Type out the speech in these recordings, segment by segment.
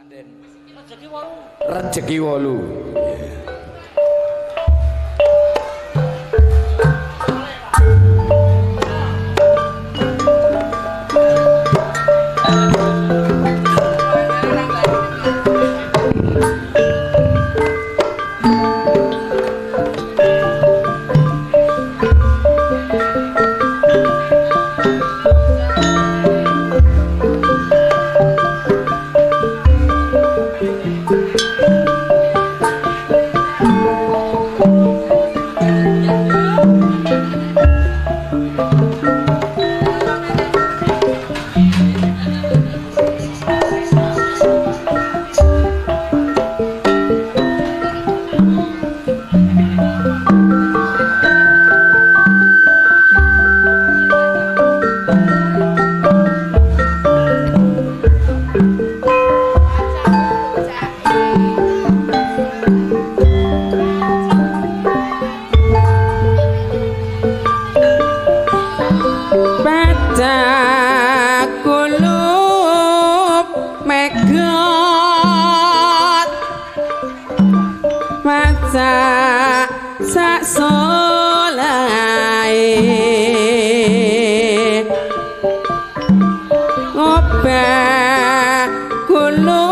Raden. Rezeki wolu. Rezeki wolu. Yeah. sa sa solae. Obah kuno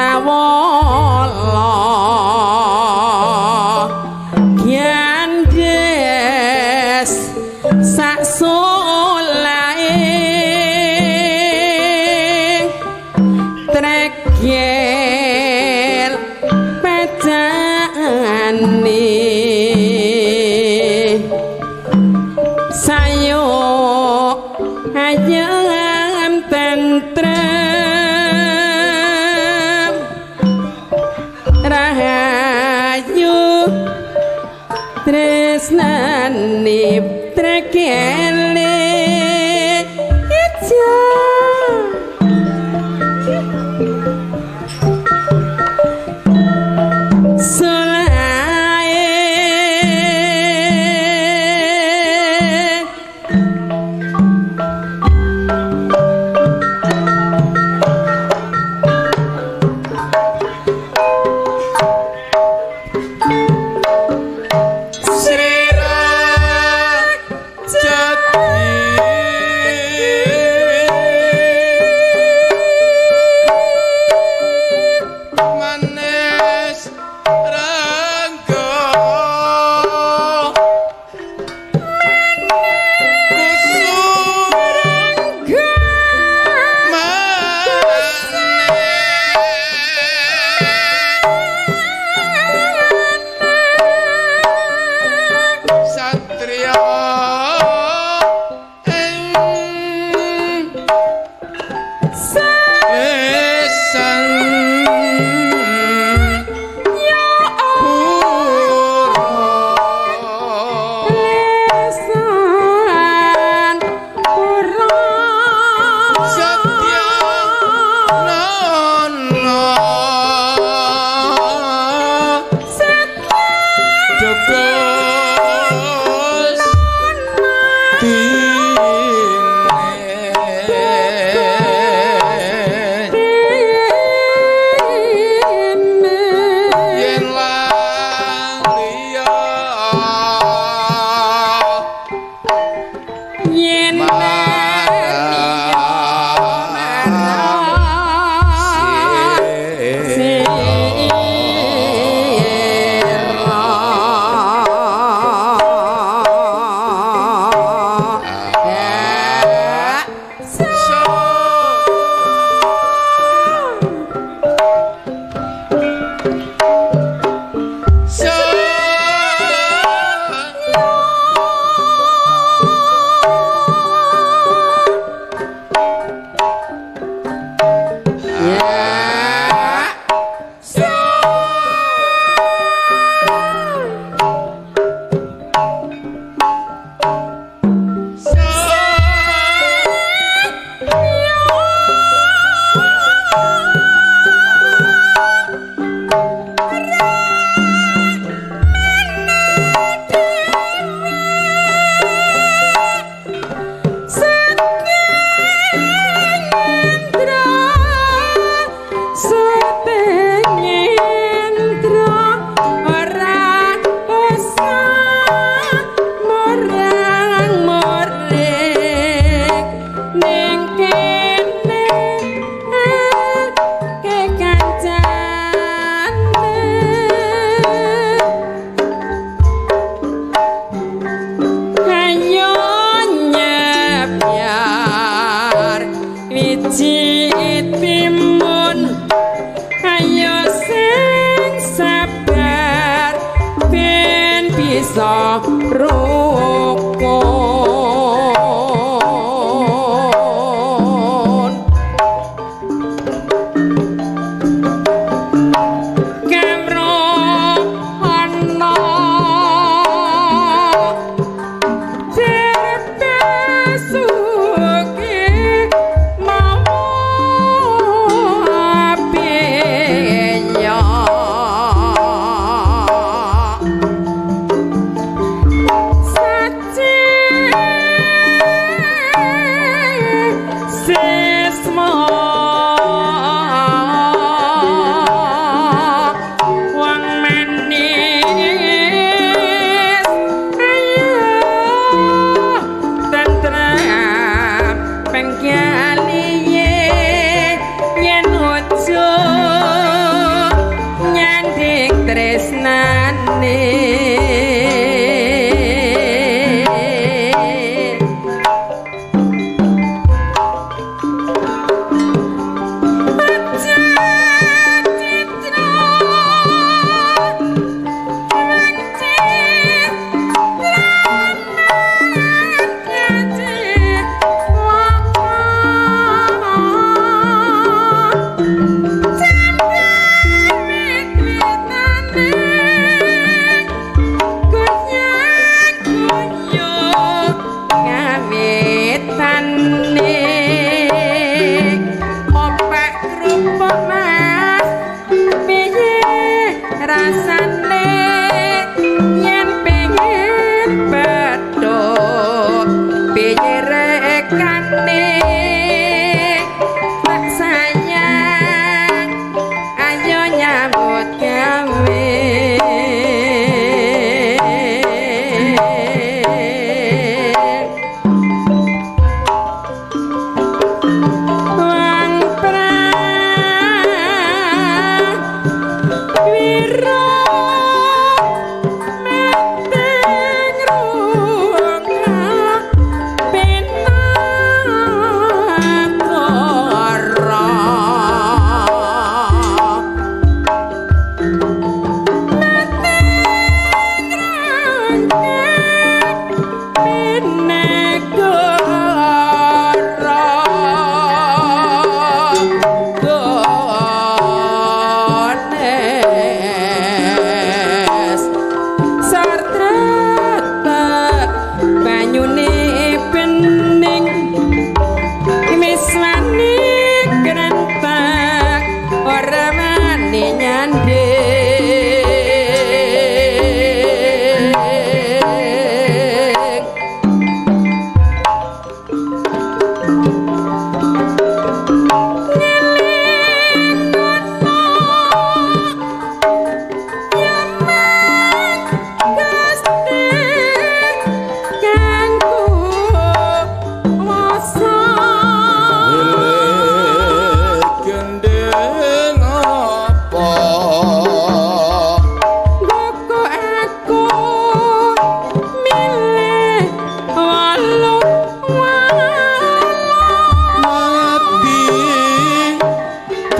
I won't.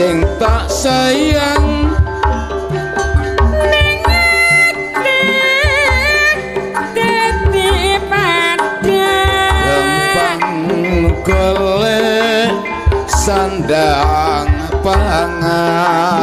sing tak sayang. Sandang pangan